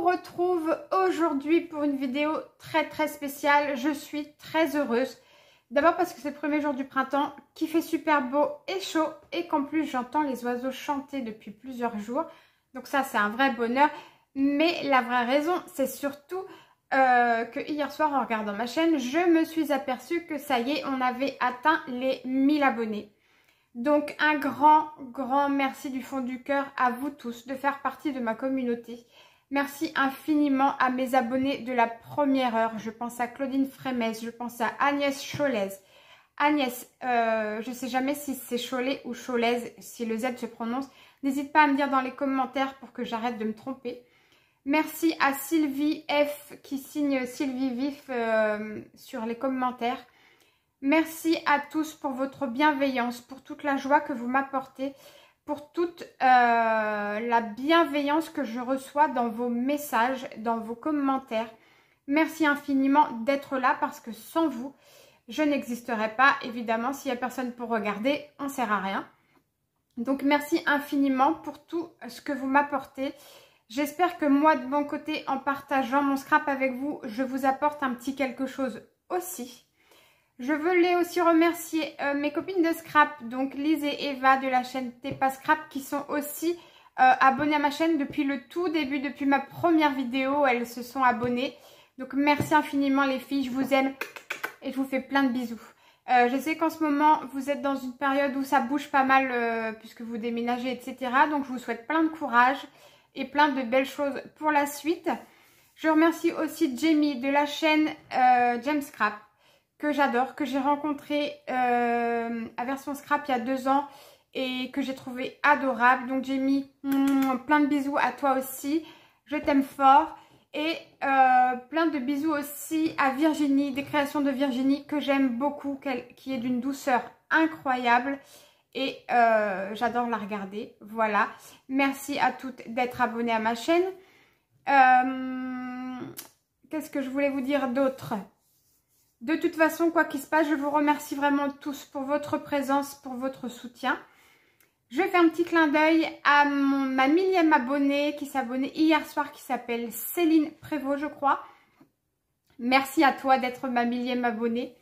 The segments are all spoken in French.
retrouve aujourd'hui pour une vidéo très très spéciale. Je suis très heureuse. D'abord parce que c'est le premier jour du printemps, qui fait super beau et chaud et qu'en plus j'entends les oiseaux chanter depuis plusieurs jours. Donc ça c'est un vrai bonheur. Mais la vraie raison c'est surtout euh, que hier soir en regardant ma chaîne, je me suis aperçue que ça y est, on avait atteint les 1000 abonnés. Donc un grand, grand merci du fond du cœur à vous tous de faire partie de ma communauté. Merci infiniment à mes abonnés de la première heure. Je pense à Claudine Frémès, je pense à Agnès Cholez. Agnès, euh, je ne sais jamais si c'est Cholet ou Cholez, si le Z se prononce. N'hésite pas à me dire dans les commentaires pour que j'arrête de me tromper. Merci à Sylvie F qui signe Sylvie Vif euh, sur les commentaires. Merci à tous pour votre bienveillance, pour toute la joie que vous m'apportez, pour toute euh, la bienveillance que je reçois dans vos messages, dans vos commentaires. Merci infiniment d'être là parce que sans vous, je n'existerais pas. Évidemment, s'il n'y a personne pour regarder, on ne sert à rien. Donc, merci infiniment pour tout ce que vous m'apportez. J'espère que moi, de mon côté, en partageant mon scrap avec vous, je vous apporte un petit quelque chose aussi. Je veux aussi remercier euh, mes copines de Scrap, donc Lise et Eva de la chaîne Tepa Scrap qui sont aussi euh, abonnées à ma chaîne depuis le tout début, depuis ma première vidéo, elles se sont abonnées. Donc merci infiniment les filles, je vous aime et je vous fais plein de bisous. Euh, je sais qu'en ce moment, vous êtes dans une période où ça bouge pas mal puisque vous déménagez, etc. Donc je vous souhaite plein de courage et plein de belles choses pour la suite. Je remercie aussi Jamie de la chaîne James Scrap que j'adore, que j'ai rencontré euh, à Version Scrap il y a deux ans et que j'ai trouvé adorable. Donc j'ai mis mm, plein de bisous à toi aussi. Je t'aime fort. Et euh, plein de bisous aussi à Virginie, des créations de Virginie que j'aime beaucoup, qui est d'une douceur incroyable. Et euh, j'adore la regarder. Voilà. Merci à toutes d'être abonnées à ma chaîne. Qu'est-ce que je voulais vous dire d'autre? De toute façon, quoi qu'il se passe, je vous remercie vraiment tous pour votre présence, pour votre soutien. Je fais un petit clin d'œil à ma millième abonnée qui s'abonnait hier soir, qui s'appelle Céline Prévost, je crois. Merci à toi d'être ma millième abonnée.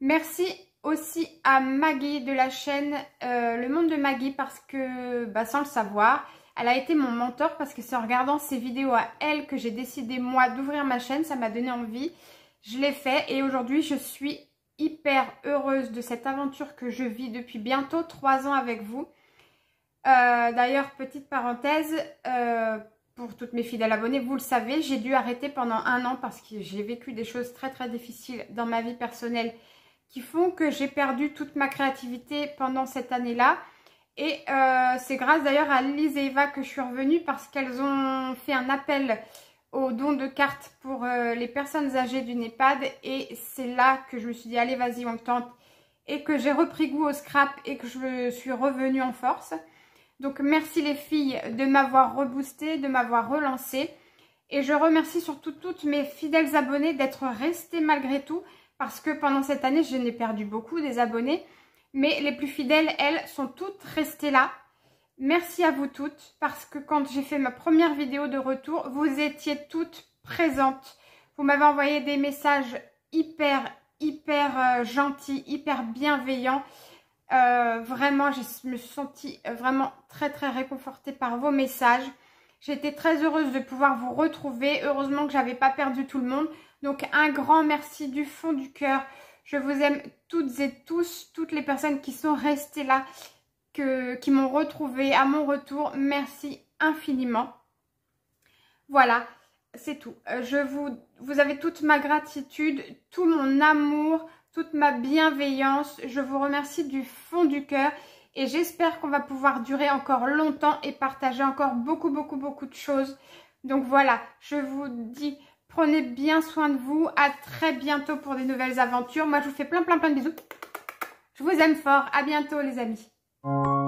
Merci aussi à Maggie de la chaîne euh, Le Monde de Maggie parce que, bah, sans le savoir, elle a été mon mentor parce que c'est en regardant ses vidéos à elle que j'ai décidé moi d'ouvrir ma chaîne. Ça m'a donné envie. Je l'ai fait et aujourd'hui je suis hyper heureuse de cette aventure que je vis depuis bientôt trois ans avec vous. Euh, d'ailleurs, petite parenthèse, euh, pour toutes mes fidèles abonnés, vous le savez, j'ai dû arrêter pendant un an parce que j'ai vécu des choses très très difficiles dans ma vie personnelle qui font que j'ai perdu toute ma créativité pendant cette année-là. Et euh, c'est grâce d'ailleurs à Lise et Eva que je suis revenue parce qu'elles ont fait un appel au don de cartes pour euh, les personnes âgées d'une EHPAD et c'est là que je me suis dit allez vas-y on tente. Et que j'ai repris goût au scrap et que je suis revenue en force. Donc merci les filles de m'avoir reboosté, de m'avoir relancé. Et je remercie surtout toutes mes fidèles abonnés d'être restées malgré tout parce que pendant cette année je n'ai perdu beaucoup des abonnés. Mais les plus fidèles elles sont toutes restées là Merci à vous toutes parce que quand j'ai fait ma première vidéo de retour, vous étiez toutes présentes. Vous m'avez envoyé des messages hyper, hyper euh, gentils, hyper bienveillants. Euh, vraiment, je me suis sentie vraiment très, très réconfortée par vos messages. J'étais très heureuse de pouvoir vous retrouver. Heureusement que j'avais pas perdu tout le monde. Donc, un grand merci du fond du cœur. Je vous aime toutes et tous, toutes les personnes qui sont restées là qui m'ont retrouvé à mon retour. Merci infiniment. Voilà, c'est tout. Euh, je vous, vous avez toute ma gratitude, tout mon amour, toute ma bienveillance. Je vous remercie du fond du cœur et j'espère qu'on va pouvoir durer encore longtemps et partager encore beaucoup, beaucoup, beaucoup de choses. Donc voilà, je vous dis, prenez bien soin de vous. À très bientôt pour des nouvelles aventures. Moi, je vous fais plein, plein, plein de bisous. Je vous aime fort. À bientôt, les amis. you